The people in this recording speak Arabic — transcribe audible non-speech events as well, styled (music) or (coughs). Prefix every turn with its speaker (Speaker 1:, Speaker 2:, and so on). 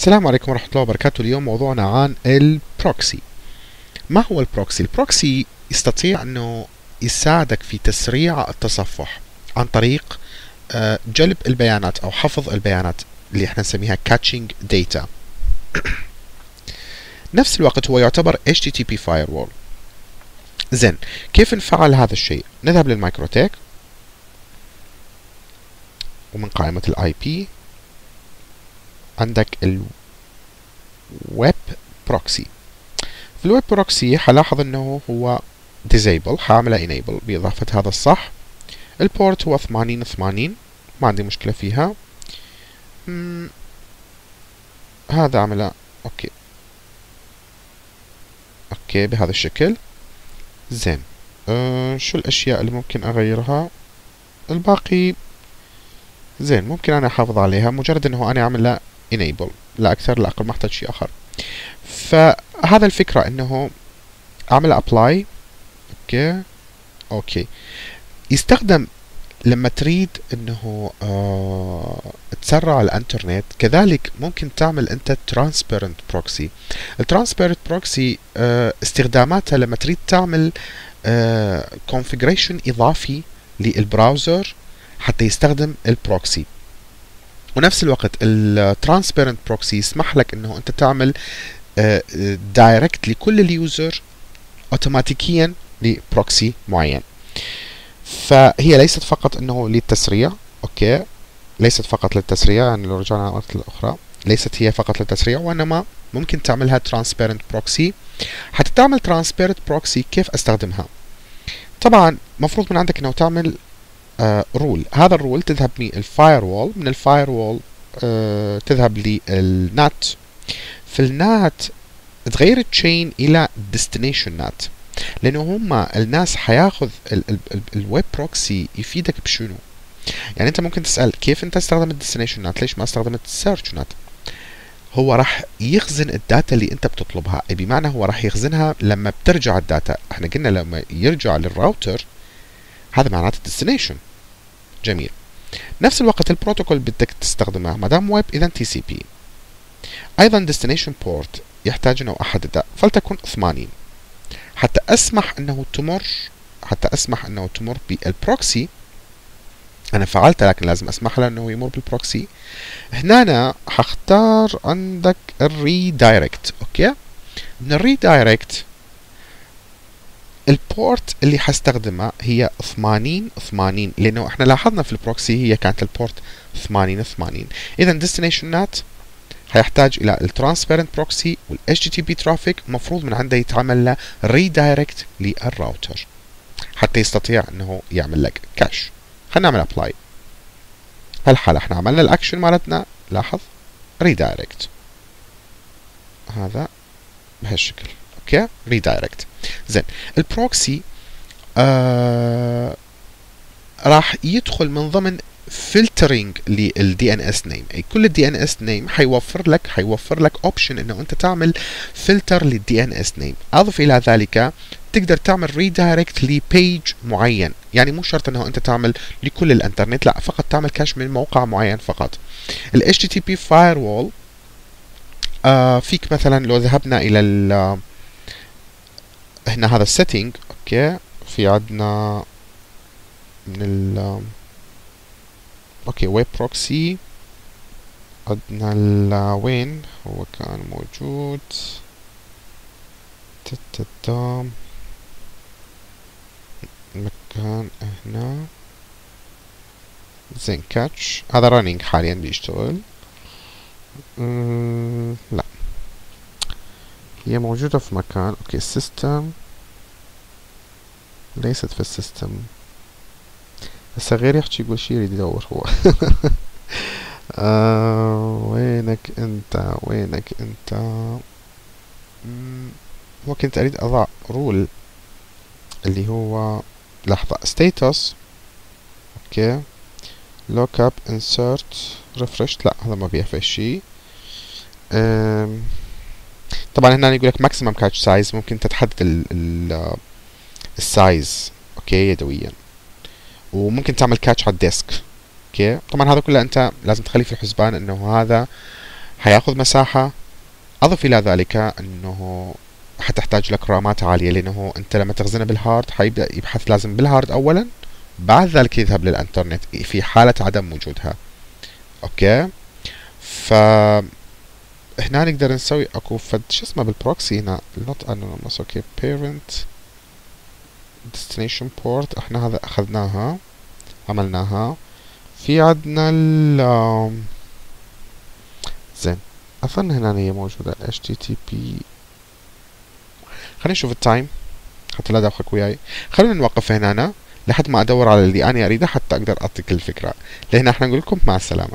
Speaker 1: السلام عليكم ورحمة الله وبركاته. اليوم موضوعنا عن ال proxy. ما هو ال proxy؟ ال proxy يستطيع أنه يساعدك في تسريع التصفح عن طريق آه، جلب البيانات أو حفظ البيانات اللي إحنا نسميها caching data. (coughs) نفس الوقت هو يعتبر HTTP firewall. زين كيف نفعل هذا الشيء؟ نذهب للمايكروتيك ومن قائمة ال IP عندك ال web proxy في ال web proxy حلاحظ إنه هو disable حاعمله enable. بإضافة هذا الصح ال port هو 80 80 ما عندي مشكلة فيها. هذا عمله okay. okay بهذا الشكل. زين. أه شو الأشياء اللي ممكن أغيرها؟ الباقي. زين ممكن أنا أحافظ عليها. مجرد إنه أنا أعمل enable. لا أكثر لا أقل ما أحتاج شيء آخر. فهذا الفكرة إنه اعمل apply. okay. okay. يستخدم لما تريد إنه آه تسرع الإنترنت كذلك ممكن تعمل أنت transparent proxy. ال transparent proxy آه استخداماتها لما تريد تعمل آه configuration إضافي لل browser حتى يستخدم ال proxy ونفس الوقت ال transparent proxy يسمح لك إنه أنت تعمل direct آه، لكل ال user اوتوماتيكيا ل proxy معين. فهي ليست فقط إنه للتسريع okay؟ ليست فقط للتسريع يعني لو رجعنا على الأخرى ليست هي فقط للتسريع وإنما ممكن تعملها transparent proxy حتى تعمل transparent proxy كيف أستخدمها؟ طبعا مفروض من عندك إنه تعمل rule uh, هذا ال rule تذهب من ال firewall من ال firewall uh, تذهب لل NAT في ال NAT تغير ال chain إلى destination NAT لأنه هم الناس حياخذ ال web proxy يفيدك بشنو؟ يعني أنت ممكن تسأل كيف أنت استخدمت ال destination NAT ليش ما استخدمت ال source NAT هو راح يخزن ال data اللي أنت بتطلبها. بمعنى هو راح يخزنها لما بترجع ال data. إحنا قلنا لما يرجع للراوتر هذا معناته ال destination جميل. نفس الوقت البروتوكول بدك تستخدمه ما دام ويب إذا TCP أيضا destination port يحتاج انه احددها فلتكن 80 حتى أسمح أنه تمر حتى أسمح أنه تمر بال proxy أنا فعلت لكن لازم أسمح له أنه يمر بال proxy هنا أنا حختار عندك ال redirect أوكي؟ من ال redirect ال port اللي حستخدمها هي 80 80 لأنه إحنا لاحظنا في ال proxy هي كانت ال port 80 80 اذا destination NAT هيحتاج إلى ال transparent proxy وال HTTP traffic مفروض من عنده يتعمل له redirect لل router حتى يستطيع إنه يعمل لك cache خلينا نعمل apply هالحالة إحنا عملنا الاكشن مالتنا لاحظ؟ redirect هذا بهالشكل. okay؟ redirect زين. ال proxy آه راح يدخل من ضمن filtering لل DNS name اي كل ال DNS name حيوفر لك حيوفر لك option إنه أنت تعمل filter لل DNS name أضف إلى ذلك تقدر تعمل redirect ل page معين. يعني مو شرط إنه أنت تعمل لكل الإنترنت لا فقط تعمل cache من موقع معين فقط. ال HTTP firewall آه فيك مثلا لو ذهبنا إلى ال هنا هذا ال setting okay في عندنا من ال okay web proxy عندنا وين هو كان موجود؟ تتتام مكان هنا. زين كاتش هذا رانينج حاليا بيشتغل. لا. هي موجودة في مكان أوكي السيستم ليست في السيستم. هسه غير يحكي يقول شي يريد يدور هو. (laughs) آه وينك أنت؟ وينك أنت؟ هو كنت أريد أضع rule اللي هو لحظة status. okay. look up insert refresh. لا هذا ما بيها شيء. طبعا هنا يقول لك maximum cache size. ممكن تتحدد ال size okay يدويا. وممكن تعمل cache على ال disk okay طبعا هذا كله أنت لازم تخلي في الحسبان إنه هذا حياخذ مساحة. أضف إلى ذلك إنه حتحتاج لك رامات عالية لأنه أنت لما تخزنها بال hard حيبدأ يبحث لازم بال hard اولا بعد ذلك يذهب للانترنت في حالة عدم وجودها. okay ف هنا نقدر نسوي أكو فد شو اسمه بال proxy هنا؟ Not anonymous أوكي parent destination port. إحنا هذا أخذناها عملناها. في عندنا ال زين. أظن هنا هي موجودة. HTTP خلينا نشوف التايم حتى لا داخلك وياي. خلونا نوقف هنا لحد ما أدور على اللي أنا أريده حتى أقدر اعطيك الفكرة. لهنا إحنا نقول لكم مع السلامة.